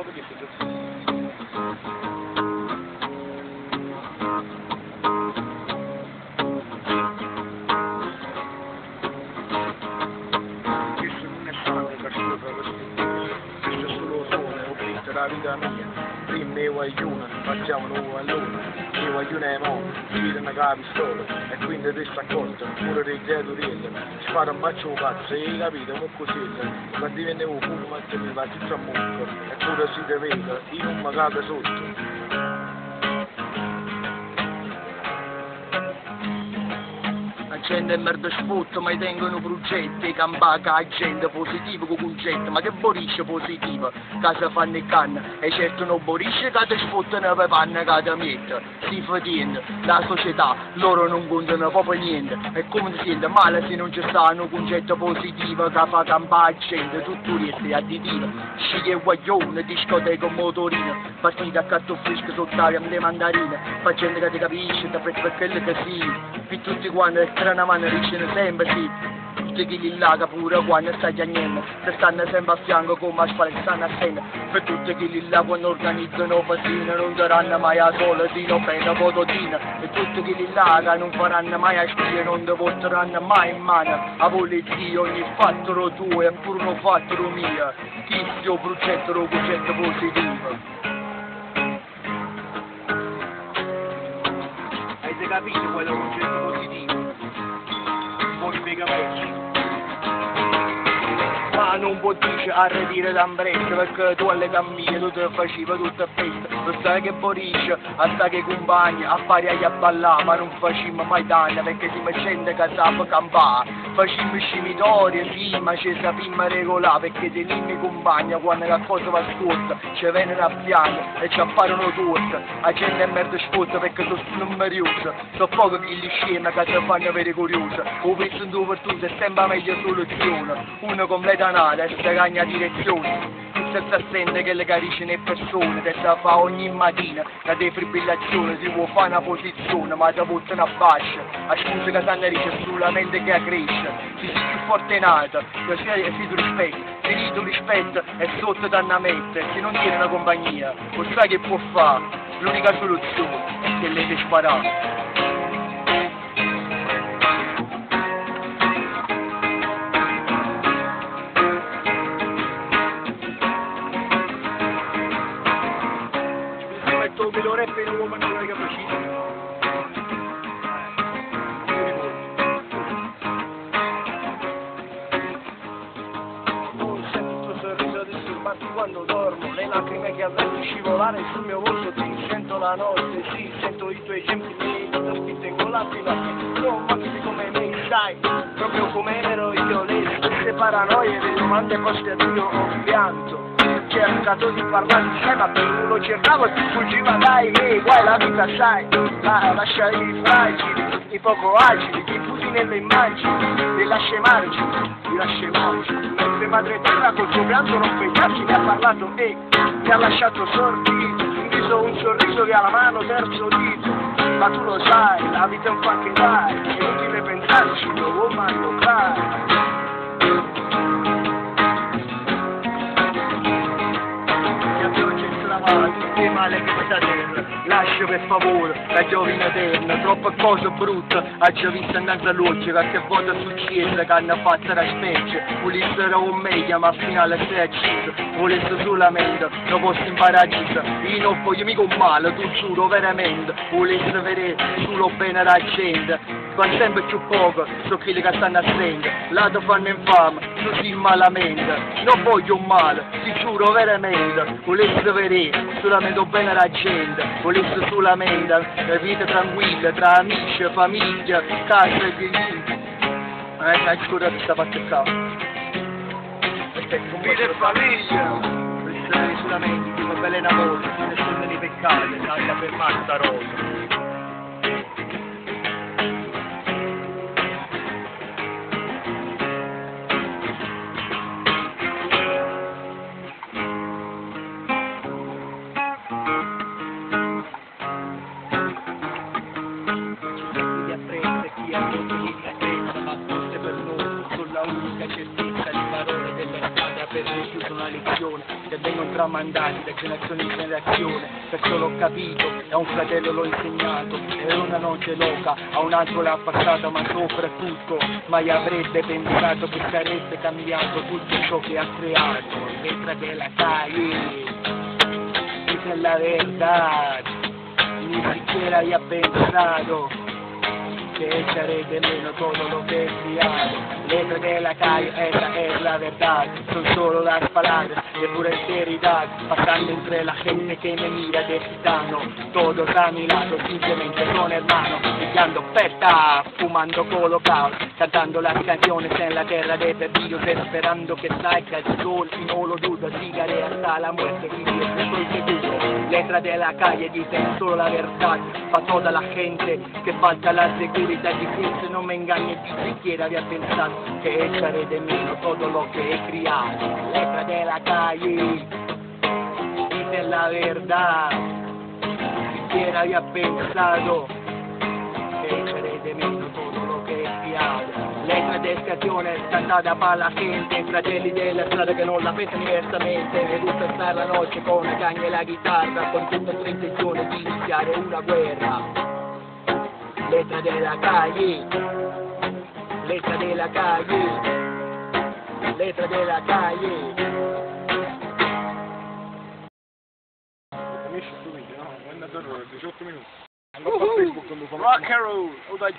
bravo perché sei Questo non è sano per sopra così. Questo è solo sole, ho visto la vita Prima io aiuno, facciamo allora. Io aiuno e mo, mi tirano la pistola. E quindi ti sta accorto, pure dei creaturelli. Ci fanno un bacio cazzo, e hai capito, mo così. Quando divenne un fumo, ma mi va tutto a monco. E pure si io non mi cago sotto. Gente e merda sfotto, ma tengono progetti, campaca a gente positivo con concetto, ma che borisce positivo, casa fanno e canna, e certo non borisce che ti sfottano per panna che ti mette, si fatiende, la società, loro non contano proprio niente, e come si sente? Male se non ci stanno concetto positivo che fa campare a gente, tutto riesce additivo, sceglie guaglione, discoteca motorino, partita a carto fresco sott'aria le mandarine, fa gente che ti capisce, ti per quello che si, per tutti quanti strana mano riescono sempre sì, tutti quelli là che pure quando stai piangendo, ti stanno sempre a fianco come a spalle stanno assente, per tutti quelli là quando organizzano pasine non saranno mai a solo, dino bene pototina, e tutti quelli là che non faranno mai a spie, non ti porteranno mai in mano, a polizia ogni fatto tuo è pure uno fatto mio, chi sto progetto progetto positivo. Avete capito quello è un concetto positivo? up. Non può dire a ridire d'ambretta perché tu alle cammine tu te facevi tutta festa. Tu sai che borisce, a sai che compagni a fare a ballare ma non facciamo mai danno perché si che sapeva campare facciamo scimitori sì ma ci sappiamo regolare perché teniamo i compagni quando la cosa va scorsa ci vengono a piangere e ci appaiono tutte. La gente è merda sfotta perché sono numerose sono poco che gli scemi che ti fanno avere curiosa. O penso in due per tutte è sempre meglio soluzione una. Completa nata e si cagna direzione senza attende che le carisce le persone, sa fa ogni mattina la defibrillazione, si può fare una posizione, ma ti buttano a bascia, a scusa che sanno sulla mente che cresce, si si più fortunato, che sia si tu rispetto, se tu rispetto e sotto mettere, se non tiene una compagnia, lo sai che può fare, l'unica soluzione è che le ti sparare. Lacrime che avverto scivolare sul mio volto, ti sento la notte, sì, sento i tuoi esempi miei, ti spinto in gola fino a che non macchini come me, sai, proprio come ero io, le stesse paranoie, le domande poste a Dio ho pianto cercato di parlare insieme, per uno lo cercavo e ti fuggiva dai miei guai, la vita sai, la, lascia fragili, i poco agili, nelle immagini, li lascia i margini, li lascia i margini, mentre madre terra col suo pianto non svegliarsi mi ha parlato e mi ha lasciato sordito, un viso, un sorriso che ha la mano terzo dito, ma tu lo sai, la vita è un fucking lie, è inutile pensarci, devo mando cry. Tutti i male che terra. Lascia per favore la giovine eterna, troppe cose brutte, ha già visto innanzi a luce, qualche volta succede che hanno fatto la specie, volessero un meglio ma al finale si è acceso, volesse solamente, non posso imparare a dire, io non voglio mica un male, tu giuro veramente, volesse vedere solo bene la gente, quando sempre più poco sono quelli che stanno assenti, là ti fanno infame, tu malamente, non voglio un male, ti giuro veramente, volessi vedere solamente bene la gente, volessi solamente la vita tranquilla tra amici, famiglia, casa e figli. Eh, dai, scusa questa parte qua. Vita e famiglia! Questo è solamente come belle amore, nessuno di peccati, salta per Marta Rosa. Rifiuto una lezione che vengono tramandati da generazione in generazione, perciò l'ho capito, a un fratello l'ho insegnato, e una noce loca, a un altro l'ha passata, ma soprattutto mai avrebbe pensato che sarebbe cambiato tutto ciò che ha creato, letra della calle, esa es la verdad, ni siquiera había pensado que echaré de menos todo lo que he criado. Letra de la calle, esa es la verdad, son solo las palabras de pura enteridad, pasando entre la gente que me mira de gitano, todos a mi lado simplemente son hermanos, brillando peta, fumando colocado, cantando las canciones en la tierra de perdidos, esperando que salga el sol y no lo dudo, llegaré hasta la muerte y yo estoy seguro. Letra de la calle dicen solo la verdad, para toda la gente que falta la seguridad difícil, no me engañes ni siquiera había pensado que echaré de menos todo lo que he criado. Letra de la calle, dicen la verdad, ni siquiera había pensado Estazione cantata para la gente, fratelli della strada che non la pensano diversamente, mi gusta stare la noche con la cagna e la chitarra, con tutta la intenzione di iniziare una guerra. Letra della calle, letra della calle, letra della calle. Finisci sto video, no? È andato 18 minuti. A Facebook quando fa Rock and roll, o da